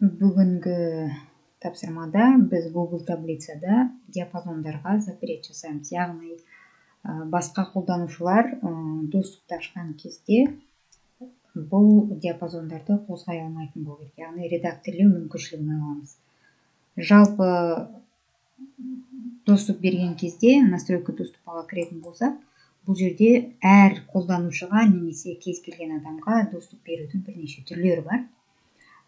бүгінгі тапсырмада біз google таблицада диапазондарға запрет жасаймыз. Яғни басқа қолданушылар доступты ашқан кезде бұл диапазондарды қозғай алмайтын болу керек. Яғни редакторлеу мүмкіншілігін аламыз. Жалпы доступ берген кезде настройка доступқа кіретін болсақ бұл жерде әр қолданушыға немесе кез келген адамға доступ берудің бірнеше түрлері бар.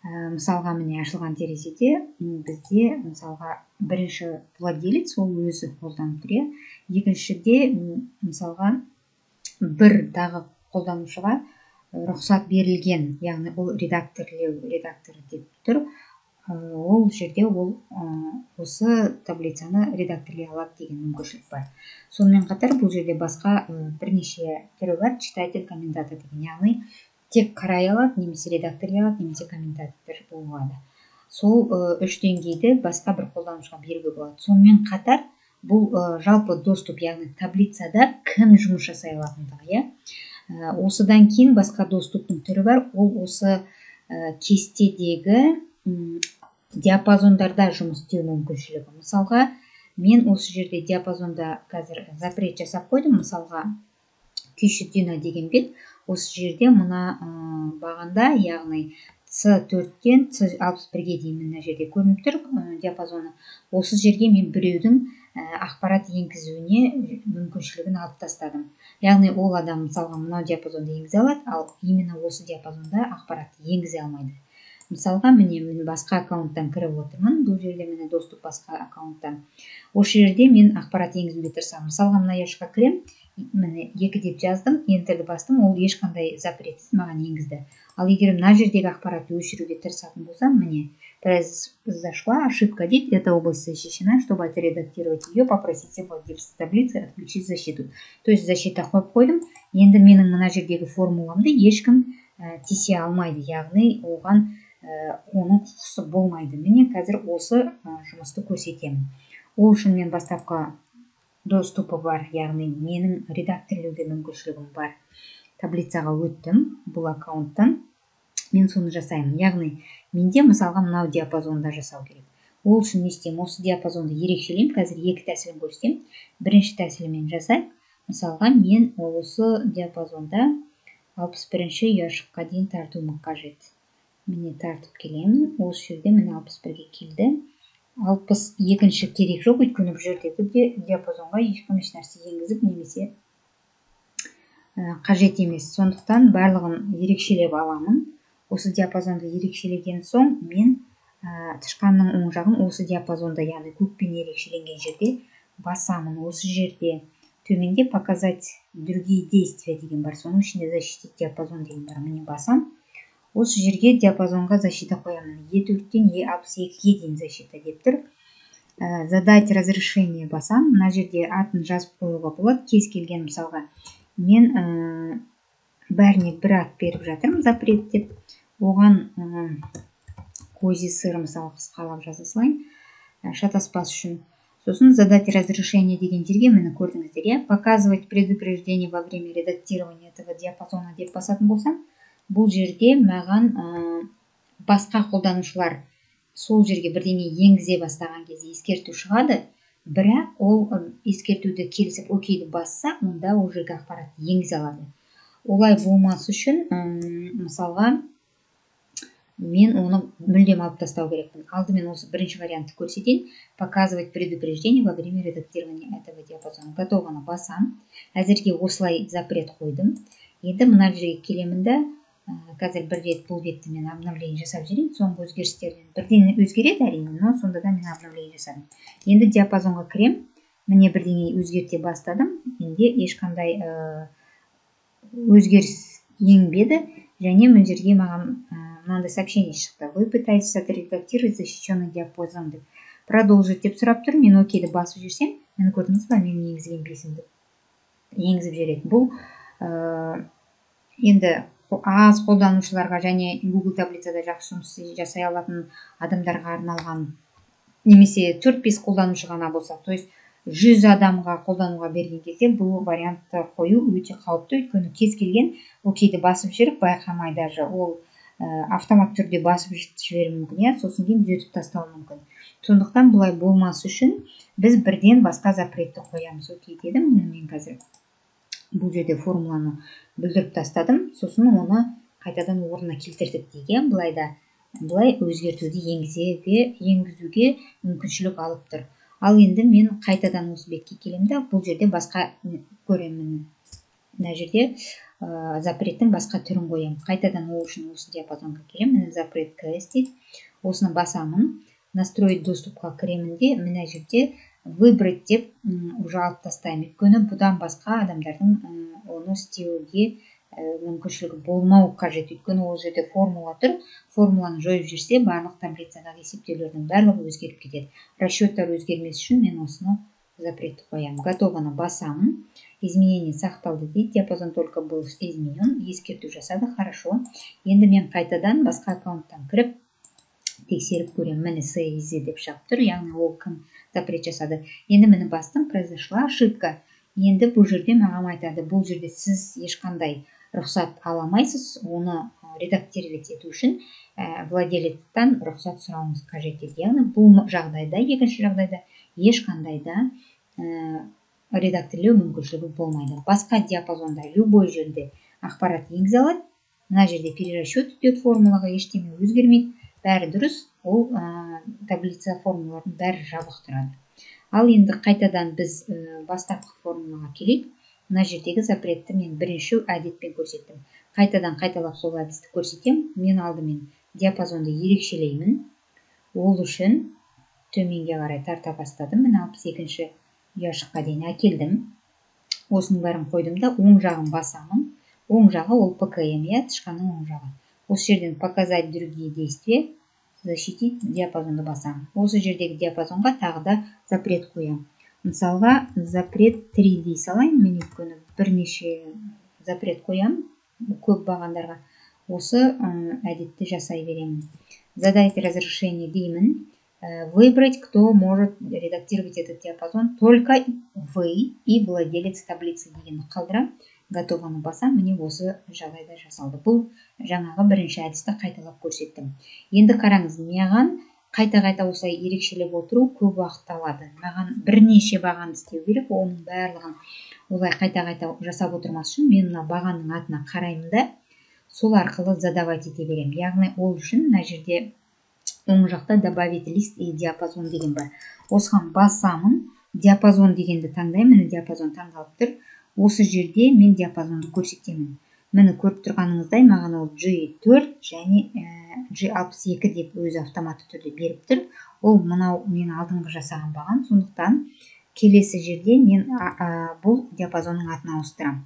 Ә, мысалға міне ашылған терезеде бізде мысалға бірінші владелец ол өзі қолданып тұр иә. Екіншіде мысалға бір тағы қолданушыға рұқсат берілген яғни ол редакторлеу редакторы деп тұр. Ол жерде ол осы таблицаны редакторлей алады деген мүмкіншілік бар. Сонымен қатар бұл жерде басқа бірнеше түрі бар. Читатель комментатор деген яғни тек қарай алады немесе редакторлай алады немесе комментатор бола алады сол үш деңгейді басқа бір қолданушыға беруге болады. Сонымен қатар бұл жалпы доступ яғни таблицада кім жұмыс жасай алатындығы иә? Осыдан кейін басқа доступтың түрі бар. Ол осы кестедегі диапазондарда жұмыс істеу мүмкіншілігі. Мысалға мен осы жерде диапазонда қазір запрет жасап қойдым. Мысалға күйші дина деген бет. Осы жерде мына бағанда яғни с төрттен с алпыс бірге дейін мына жерде көрініп тұр диапазоны. Осы жерге мен біреудің ақпарат енгізуіне мүмкіншілігін алып тастадым. Яғни ол адам мысалға мынау диапазонды енгізе алады ал именно осы диапазонда ақпаратты енгізе алмайды. Мысалға міне мен басқа аккаунттан кіріп отырмын бұл жерде міне доступ басқа аккаунттан. Осы жерде мен ақпарат енгізуге тырысамын. Мысалға мына ұяшқа кіремін міне екі деп жаздым ентерді бастым ол ешқандай запретсіз маған енгізді. Ал егер мына жердегі ақпаратты өшіруге тырысатын болсам міне произошла ошибка дейді эта область защищена чтобы отредактировать ее попросите владельца таблицы отключить защиту. То есть защита қойып қойдым. Енді менің мына жердегі формуламды ешкім ә, тисе алмайды. Яғни оған ә, оның құқысы болмайды. Міне қазір осы ә, жұмысты көрсетемін. Ол үшін мен бастапқы доступы бар яғни менің редакторлеуге мүмкіншілігім бар. Таблицаға өттім бұл аккаунттан. Мен соны жасаймын. Яғни менде мысалға мынау диапазонда жасау керек. Ол үшін не істеймін? Осы диапазонды ерекшелеймін. Қазір екі тәсілін көрсетемін. Бірінші тәсілімен жасайық. Мысалға мен осы диапазонда алпыс бірінші ұяшыққа дейін тартуым қажет. Міне тартып келемін. Осы жерде міне алпыс бірге келді. Алпыс екінші керек жоқ өйткені бұл жердегі диапазонға ешкім ешнәрсе енгізіп немесе қажет емес. Сондықтан барлығын ерекшелеп аламын. Осы диапазонды ерекшелеген соң мен тышқанның оң жағын осы диапазонда яғни көкпен ерекшеленген жерде басамын. Осы жерде төменде показать другие действия деген бар. Соның ішінде защитить диапазон деген бар. Міне басам. Осы жерге диапазонға защита қоямын. Е төрттен е алпыс екіге дейін защита деп тұр. Ә, задать разрешение басам. Мына жерде атын жазып қоюға болады. Кез келген мысалға мен ә, бәріне бір ат беріп жатырмын запрет деп. Оған ә, кози сыр мысалы қысқалап жаза салайын. Ә, шатаспас үшін. Сосын задать разрешение деген жерге міне көрдіңіздер иә? Показывать предупреждение во время редактирования этого диапазона деп басатын болсам бұл жерде маған ә, басқа қолданушылар сол жерге бірдеңе енгізе бастаған кезде ескерту шығады. Бірақ ол ескертуді келісіп окейді басса онда ол жерге ақпаратты енгізе алады. Олай болмас үшін мысалға мен оны мүлдем алып тастау керекпін. Алдымен осы бірінші вариантты көрсетейін показывать предупреждение во время редактирования этого диапазона. Готовыны басам әзірге осылай запрет қойдым. Енді мына жерге келемін да қазір бір рет бұл бетті мен обновление жасап жіберейін соңғы өзгерістерден бірдеңе өзгереді әрине но сонда да мен обновление жасадым. Енді диапазонға кірем. Міне бірдеңе өзгерте бастадым. Менде ешқандай ә, өзгеріс енбеді. Және мына жерге маған мынандай сообщение шықты. Вы пытаетесь отредактировать защищенный диапазон деп продолжить деп сұрап тұр. Мен окейді басып жіберсем міне көрдіңіз ба? Менің енгізген бесімді енгізіп жібереді бұл ә, енді аз қолданушыларға және google таблицада жақсы жұмыс жасай алатын адамдарға арналған немесе төрт бес қолданушы ғана болса то есть жүз адамға қолдануға берген кезде бұл вариантты қою өте қауіпті. Өйткені кез келген окейді басып жіберіп байқамай даже ол автомат түрде басып жіберуі мүмкін иә сосын кейін түзетіп тастауы мүмкін. Сондықтан бұлай болмас үшін біз бірден басқа запретті қоямыз. Окей дедім мен қазір бұл жерде формуланы бүлдіріп тастадым. Сосын оны қайтадан орнына келтірдік дейік иә былай өзгертуді енгізуге енгізуге мүмкіншілік алып тұр. Ал енді мен қайтадан осы бетке келемін да бұл жерде басқа көремін. Мына жерде ә, запреттің басқа түрін қоямын. Қайтадан ол үшін осы диапазонға келемін. Міне запрет кс дейді. Осыны басамын. Настроить доступқа кіремін де мына жерде выбрать деп уже алып тастаймын. Өйткені бұдан басқа адамдардың оны істеуге мүмкіншілігі болмау қажет. Өйткені ол жерде формула тұр. Формуланы жойып жіберсе барлық таблицадағы есептеулердің барлығы өзгеріп кетеді. Расчеттар өзгермес үшін мен осыны запретті қоямын. Готовыны басамын. Изменение сақталды дейді. Диапазон только был изменен. Ескерту жасады. Хорошо. Енді мен қайтадан басқа аккаунттан кіріп тексеріп көремін. Міне сейз деп шығып тұр. Яғни ол кім? Запрет жасады. Енді міне бастым произошла ошибка. Енді бұл жерде маған айтады бұл жерде сіз ешқандай рұқсат ала алмайсыз оны редактировать ету үшін ә, владелецтен рұқсат сұрауыңыз қажет дейді яғни бұл жағдайда екінші жағдайда ешқандай да ә, редакторлеу мүмкіншілігі болмайды. Басқа диапазонда любой жерде ақпарат енгізе алады мына жерде перерасчет идет формулаға ештеңе өзгермейді. Бәрі дұрыс. Ол таблица формулалардың бәрі жабық тұрады. Ал енді қайтадан біз ә, бастапқы формулаға келейік. Мына жердегі запретті мен бірінші әдетпен көрсеттім. Қайтадан қайталап сол әдісті көрсетемін мен алдымен диапазонды ерекшелеймін. Ол үшін төменге қарай тарта бастадым. Міне алпыс екінші ұяшыққа дейін әкелдім. Осының бәрін қойдым да оң жағын басамын. Оң жағы ол пкм иә тышқанның оң жағы. Осы жерден показать другие действия. Защитить диапазонды басамын осы жердегі диапазонға тағы да запрет қоямын мысалға запрет 3 дей салайын мен өйткені бірнеше запрет қоямын көп бағандарға. Осы әдетті жасай беремін. Задать разрешение деймін. Э, выбрать, кто может редактировать этот диапазон. Только вы и владелец таблицы дегенді қалдырамын готовыны басам міне осы жағдайда жасалды. Бұл жаңағы бірінші әдісті қайталап көрсеттім. Енді қараңыз маған қайта қайта осылай ерекшелеп отыру көп уақыт алады. Маған бірнеше бағаны істеу керек оның барлығын олай қайта қайта жасап отырмас үшін мен мына бағанның атына қараймын да сол арқылы задавать ете беремін. Яғни ол үшін мына жерде оң жақта добавить лист и диапазон деген бар. Осыған басамын диапазон дегенді таңдаймын міне диапазон таңдалып тұр. Осы жерде мен диапазонды көрсетемін. Міне көріп тұрғаныңыздай маған ол G4 және G62 деп өзі автоматты түрде беріп тұр. Ол мынау мен алдыңғы жасаған бағам. Сондықтан келесі жерде мен бұл диапазонның атын ауыстырамын.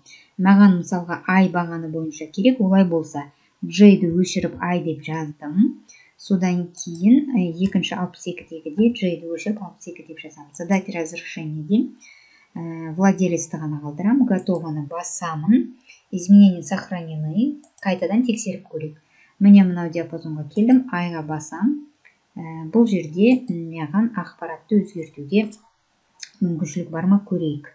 Маған мысалға ай бағаны бойынша керек олай болса J-ді өшіріп ай деп жаздым. Содан кейін екінші алпыс екідегідей джейді өшіріп алпыс екі деп жазамын. Задать разрешение деймін владелецті ғана қалдырамын готовыны басамын изменения сохранены. Қайтадан тексеріп көрейік міне мынау диапазонға келдім айға басам. Бұл жерде маған ақпаратты өзгертуге мүмкіншілік бар ма көрейік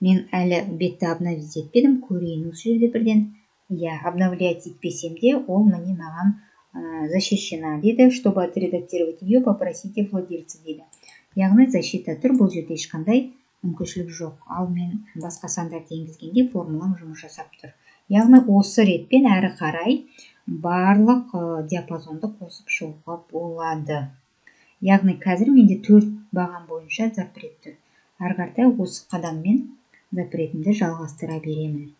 мен әлі бетті обновить етпедім. Көрейін осы жерде бірден. Иә обновлять етпесем де ол міне маған защищена дейді. Чтобы отредактировать ее попросите владельца дейді. Яғни защита тұр бұл жерде ешқандай мүмкіншілік жоқ. Ал мен басқа сандарды енгізгенде формулам жұмыс жасап тұр. Яғни осы ретпен әрі қарай барлық диапазонды қосып шығуға болады. Яғни қазір менде төрт баған бойынша запрет тұр. Әрі осы қадаммен запретімді жалғастыра беремін.